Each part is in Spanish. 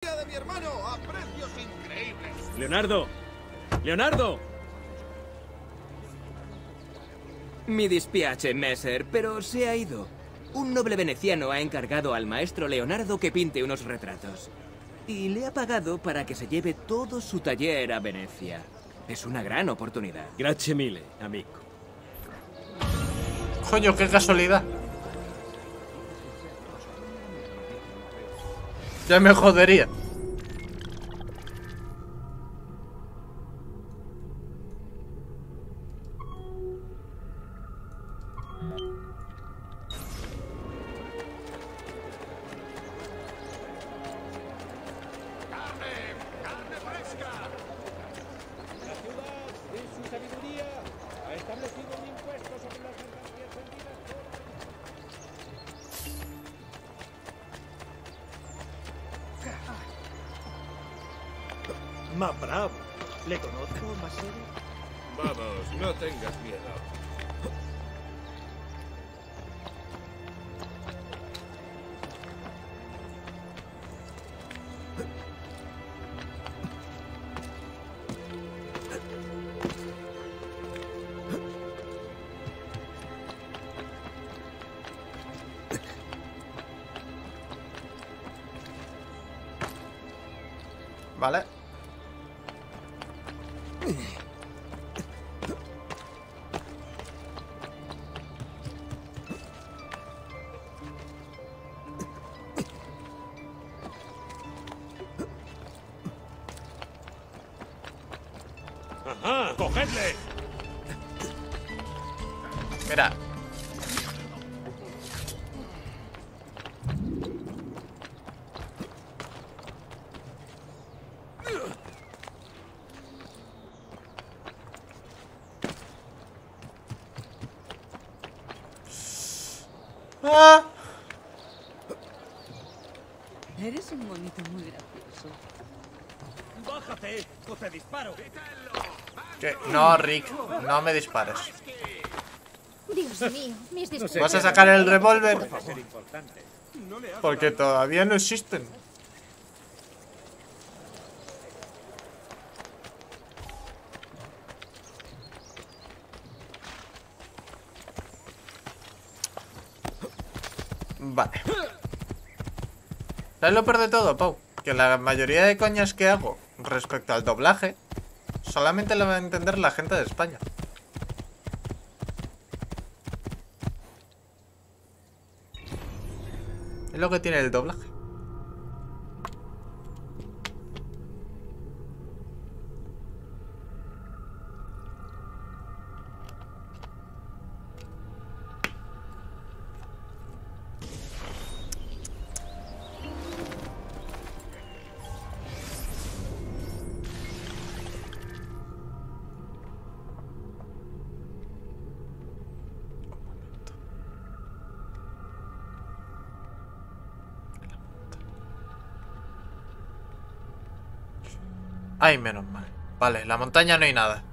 de mi hermano a precios increíbles. Leonardo. Leonardo. Mi dispiace, Messer, pero se ha ido. Un noble veneciano ha encargado al maestro Leonardo que pinte unos retratos. Y le ha pagado para que se lleve todo su taller a Venecia. Es una gran oportunidad. Grazie mille, amigo. Coño, qué casualidad. Ya me jodería. Ma bravo. ¿Le conozco, Masero? Vamos, no tengas miedo. ¡Ajá! ¡Cogedle! Ah, Eres un monito muy gracioso. ¡Bájate o te disparo! No, Rick, no me dispares. Dios mío, mis disculpas. ¿Vas a sacar el revólver? Porque todavía no existen. Vale. ¿Sabes lo peor de todo, Pau? Que la mayoría de coñas que hago respecto al doblaje solamente lo va a entender la gente de España. Es lo que tiene el doblaje. Ay, menos mal. Vale, la montaña no hay nada.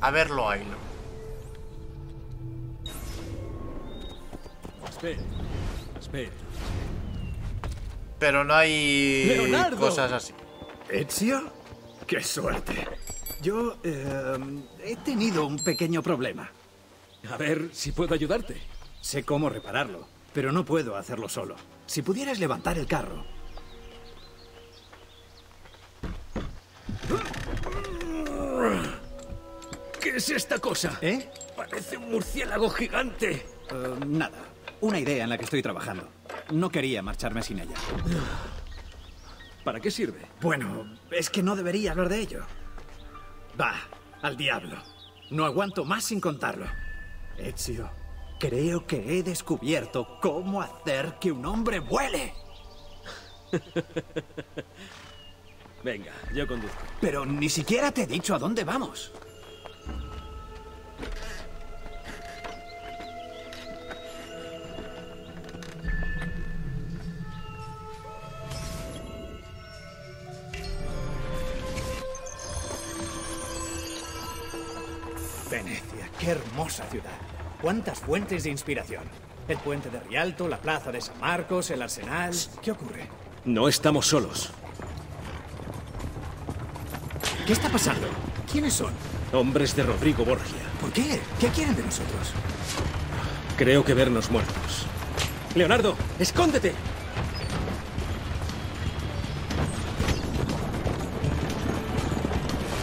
A verlo, Ailo. Espera. Espera. Pero no hay ¡Leonardo! cosas así. ¿Ezio? ¡Qué suerte! Yo eh, he tenido un pequeño problema. A ver si puedo ayudarte. Sé cómo repararlo, pero no puedo hacerlo solo. Si pudieras levantar el carro. ¿Qué es esta cosa? ¿Eh? Parece un murciélago gigante. Eh, nada. Una idea en la que estoy trabajando. No quería marcharme sin ella. ¿Para qué sirve? Bueno, es que no debería hablar de ello. Va, al diablo. No aguanto más sin contarlo. Ezio, creo que he descubierto cómo hacer que un hombre vuele. Venga, yo conduzco. Pero ni siquiera te he dicho a dónde vamos. Qué hermosa ciudad. Cuántas fuentes de inspiración. El puente de Rialto, la plaza de San Marcos, el arsenal. ¿Qué ocurre? No estamos solos. ¿Qué está pasando? ¿Quiénes son? Hombres de Rodrigo Borgia. ¿Por qué? ¿Qué quieren de nosotros? Creo que vernos muertos. Leonardo, escóndete.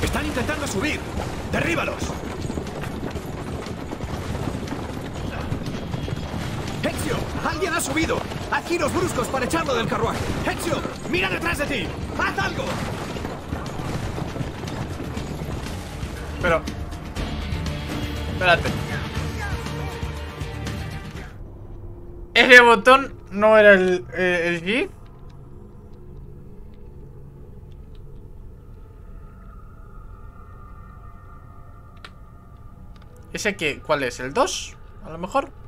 Están intentando subir. Derríbalos. Ezio, alguien ha subido. Haz giros bruscos para echarlo del carruaje. Ezio, mira detrás de ti. Haz algo. Pero... Espérate. Ese botón no era el, eh, el G. ¿Ese qué? ¿Cuál es? ¿El 2? A lo mejor.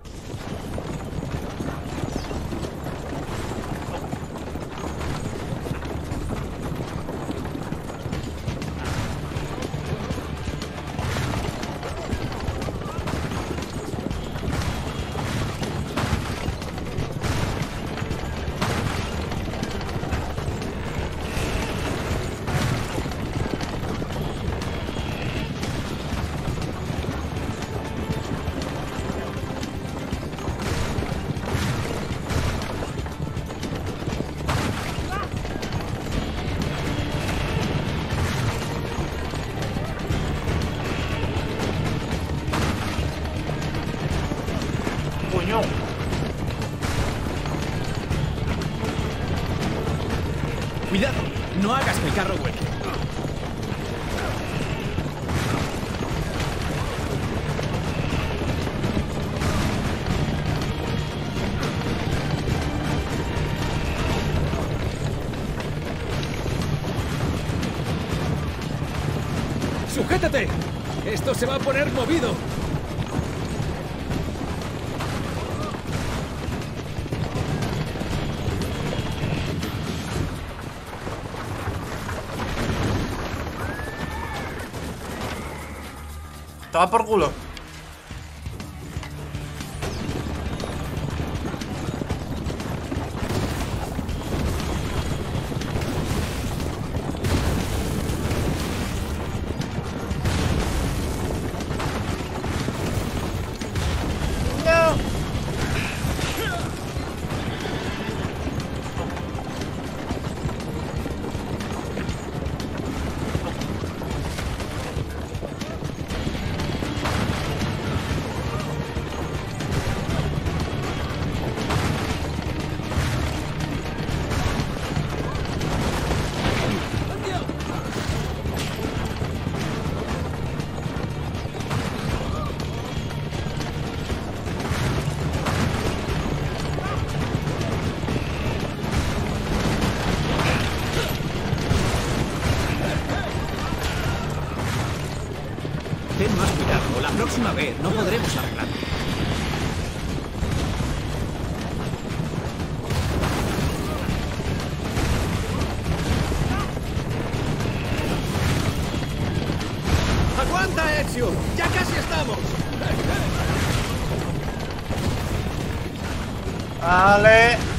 Cuidado, no hagas que el carro. ¡Sujétate! Esto se va a poner movido. Toma por culo. Ten más cuidado, la próxima vez no podremos arreglarlo. ¡Aguanta, Ezio! ¡Ya casi estamos! Vale.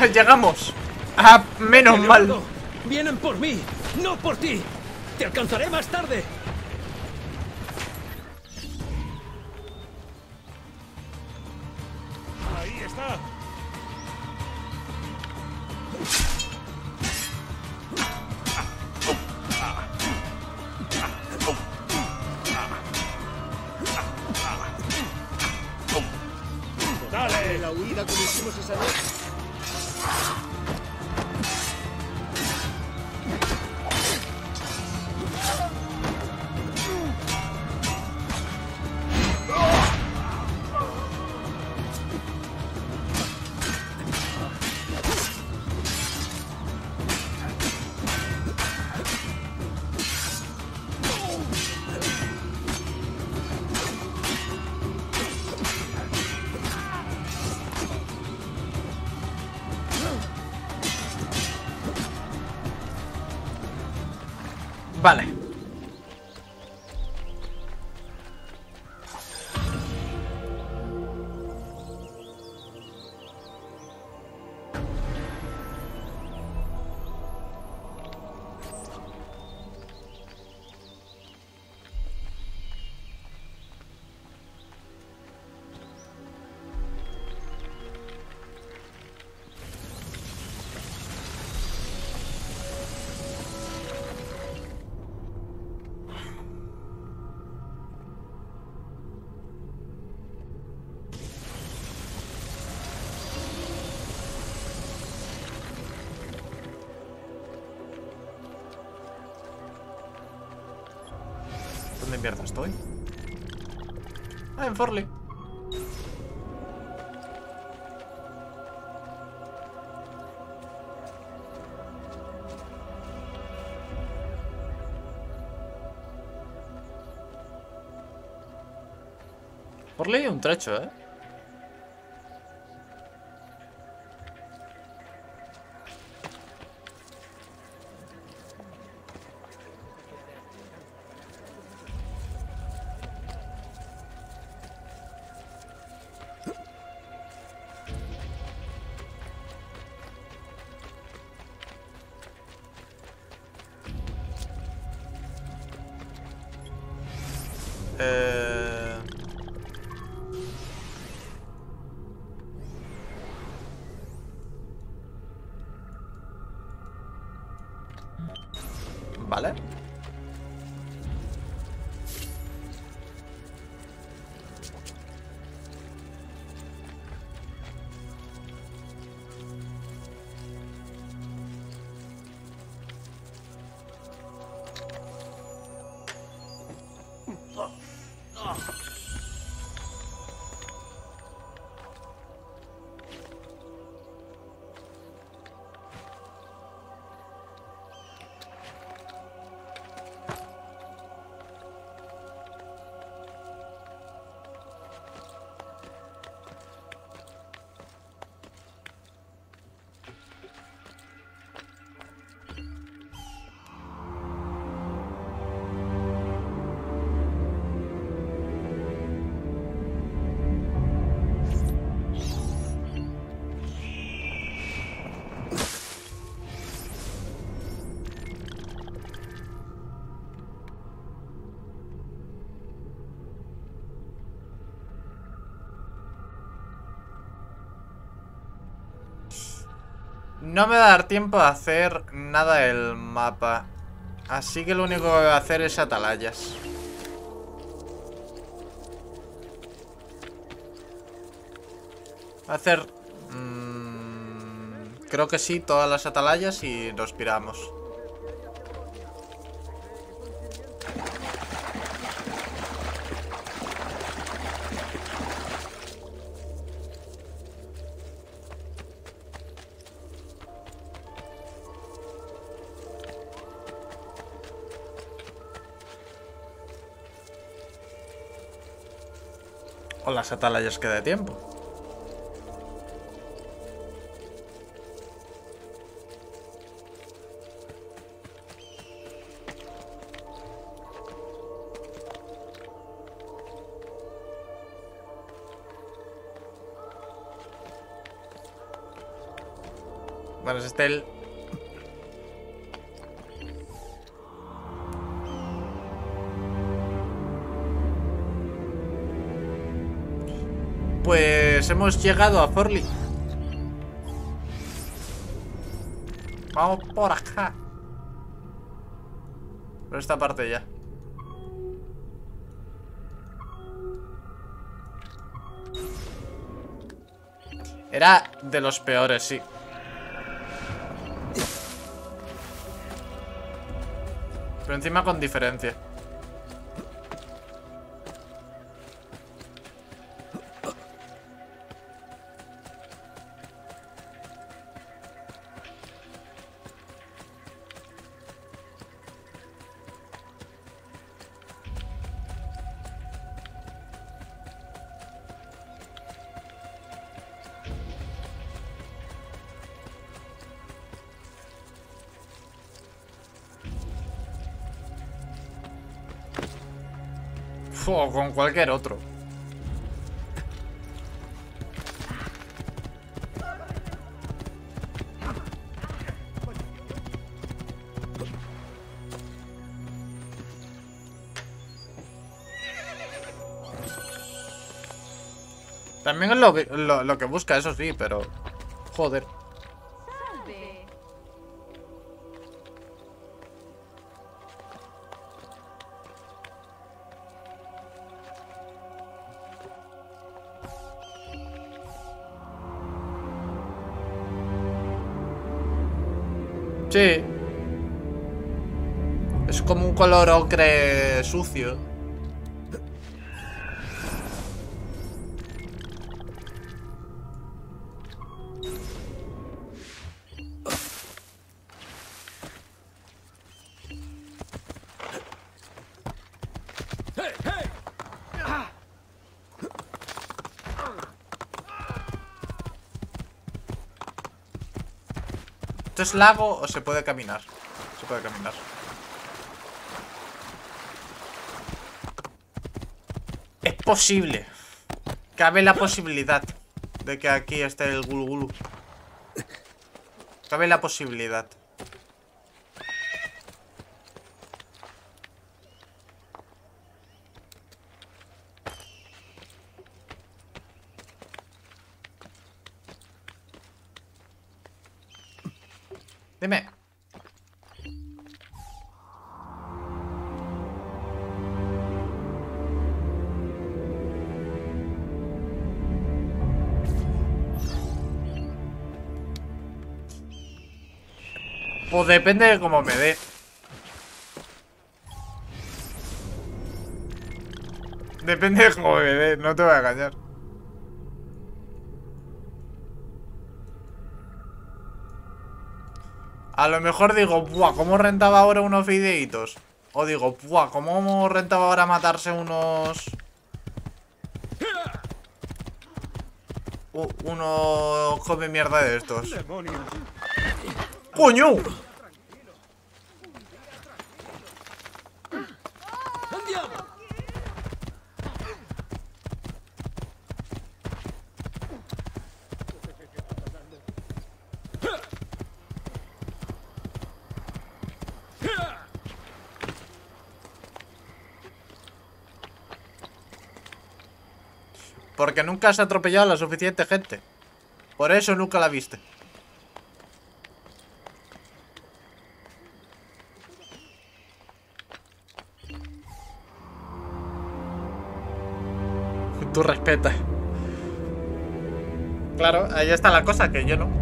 Llegamos. Ah, menos mal. ¡Vienen por mí! ¡No por ti! ¡Te alcanzaré más tarde! Ahí está. Dale. La huida como hicimos esa noche. ¿Dónde mierda estoy? Ah, en Forley. Forley un trecho. Eh... No me va a dar tiempo a hacer nada del mapa. Así que lo único que voy a hacer es atalayas. Voy a hacer... mm, creo que sí, todas las atalayas y nos O las atalayas que dé tiempo. Bueno, es este el... hemos llegado a Forli. Vamos por acá. Por esta parte ya. Era de los peores, sí. Pero encima con diferencia. Con cualquier otro. También es lo que, lo que busca, eso sí, pero... Joder. Color ocre sucio. ¿Esto es lago o se puede caminar? Se puede caminar. Posible. Cabe la posibilidad de que aquí esté el gulugulu. Cabe la posibilidad. Pues depende de cómo me dé. Depende de cómo me dé, no te voy a engañar. A lo mejor digo, buah, ¿cómo rentaba ahora unos videitos? O digo, buah, ¿cómo rentaba ahora matarse unos... Unos come mierda de estos? Porque nunca has atropellado a la suficiente gente. Por eso nunca la viste. Tú respetas. Claro, ahí está la cosa, que yo no.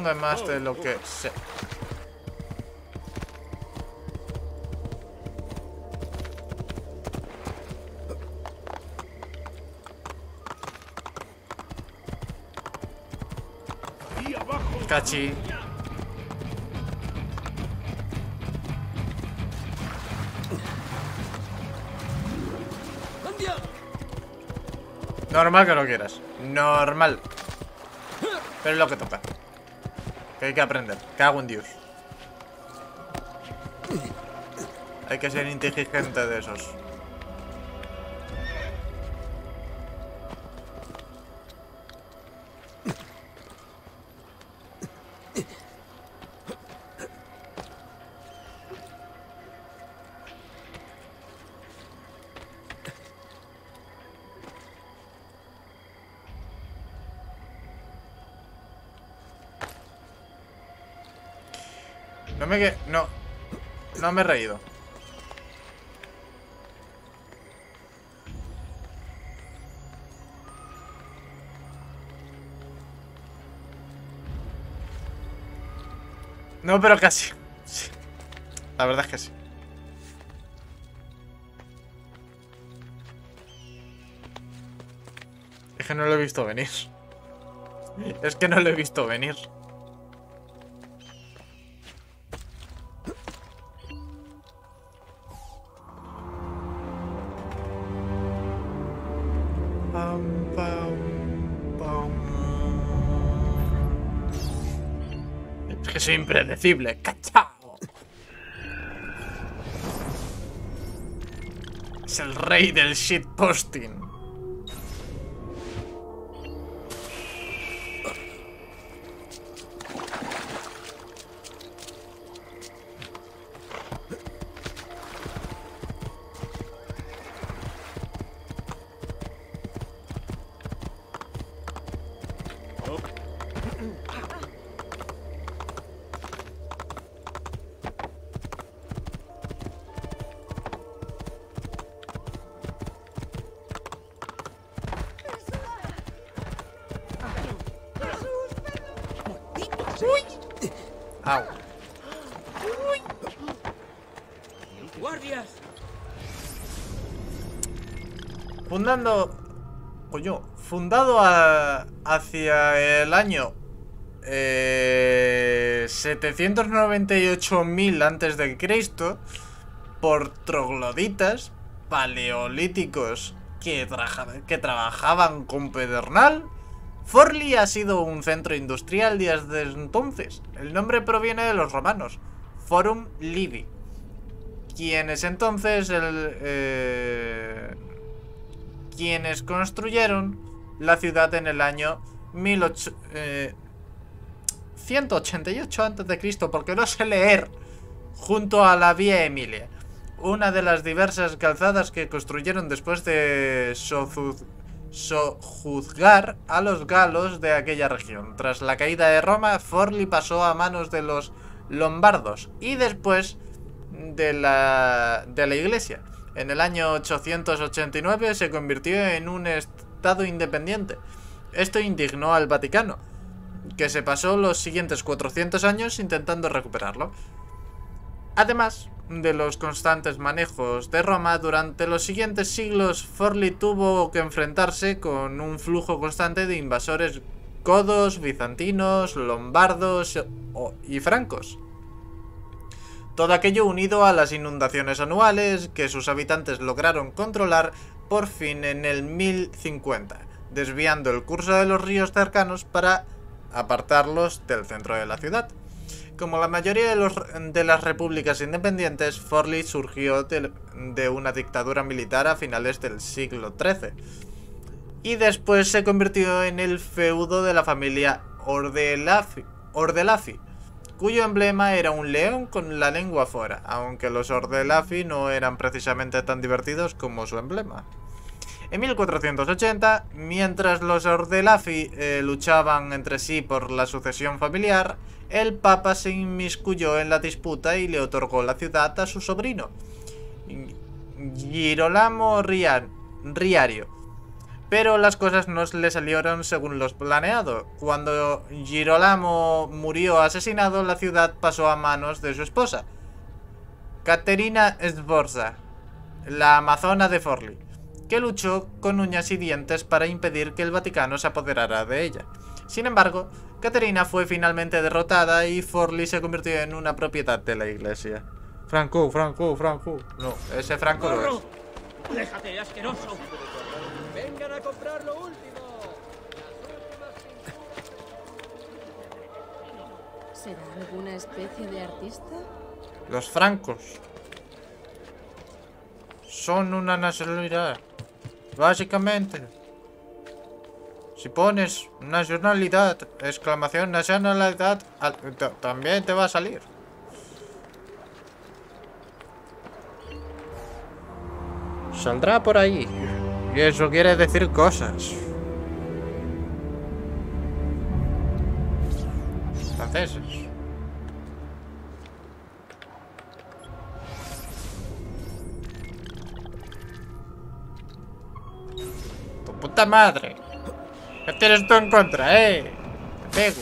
Más de lo que sé. Cachi. Normal que lo quieras. Normal. Pero es lo que toca. Que hay que aprender. Cago en Dios. Hay que ser inteligente de esos. No me que... No. No me he reído. No, pero casi. La verdad es que sí. Es que no lo he visto venir. Es que no lo he visto venir. Que soy impredecible. ¡Cachao! Es el rey del shitposting. ¡Guardias! Fundando. Coño. Fundado hacia el año. Eh, 798.000 antes de Cristo. Por trogloditas paleolíticos que, que trabajaban con pedernal. Forli ha sido un centro industrial desde entonces. El nombre proviene de los romanos. Forum Livi. Quienes entonces el, eh, quienes construyeron la ciudad en el año 18, eh, 188 a.C., porque no sé leer, junto a la Vía Emilia, una de las diversas calzadas que construyeron después de sojuz- sojuzgar a los galos de aquella región. Tras la caída de Roma, Forli pasó a manos de los lombardos y después de la, de la iglesia. En el año 889 se convirtió en un estado independiente. Esto indignó al Vaticano, que se pasó los siguientes 400 años intentando recuperarlo. Además de los constantes manejos de Roma, durante los siguientes siglos Forli tuvo que enfrentarse con un flujo constante de invasores godos, bizantinos, lombardos y francos. Todo aquello unido a las inundaciones anuales que sus habitantes lograron controlar por fin en el 1050, desviando el curso de los ríos cercanos para apartarlos del centro de la ciudad. Como la mayoría de, las repúblicas independientes, Forli surgió de, de una dictadura militar a finales del siglo XIII y después se convirtió en el feudo de la familia Ordelafi, Ordelafi cuyo emblema era un león con la lengua fuera, aunque los Ordelafi no eran precisamente tan divertidos como su emblema. En 1480, mientras los Ordelafi eh, luchaban entre sí por la sucesión familiar, el Papa se inmiscuyó en la disputa y le otorgó la ciudad a su sobrino, Girolamo Ria- Riario. Pero las cosas no le salieron según los planeado. Cuando Girolamo murió asesinado, la ciudad pasó a manos de su esposa, Caterina Sforza, la amazona de Forli, que luchó con uñas y dientes para impedir que el Vaticano se apoderara de ella. Sin embargo, Caterina fue finalmente derrotada y Forli se convirtió en una propiedad de la iglesia. Franco, Franco, Franco. No, ese Franco no es. ¡Déjate, asqueroso! ¡Vengan a comprar lo último! ¿Será alguna especie de artista? Los francos son una nacionalidad. Básicamente, si pones nacionalidad, exclamación nacionalidad, al- ta- también te va a salir. Saldrá por ahí. Y eso quiere decir cosas. Franceses. Tu puta madre. ¿Qué tienes tú en contra, eh? Te pego.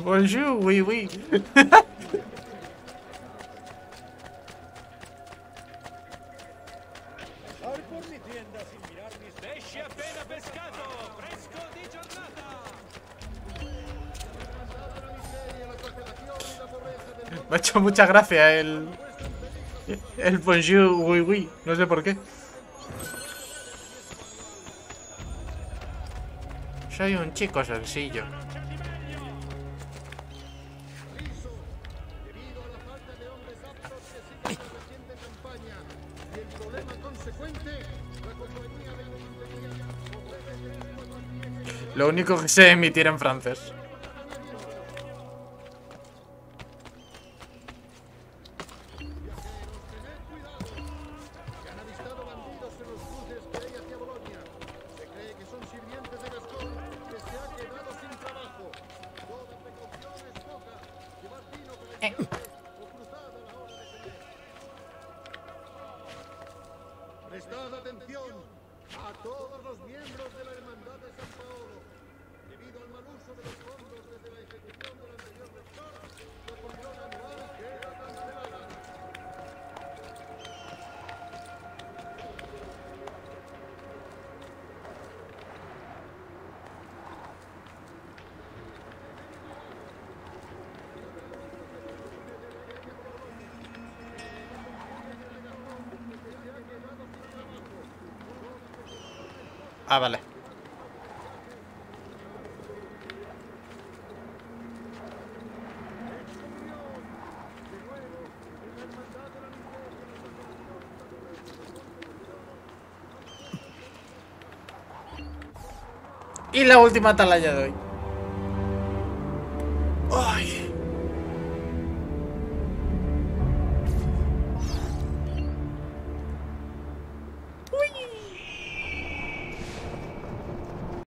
Bonjour, oui, oui. hecho mucha gracia el... El bonjour, oui, oui. No sé por qué. Soy un chico sencillo. Lo único que sé emitir en francés. Ah, vale. Y la última atalaya de hoy.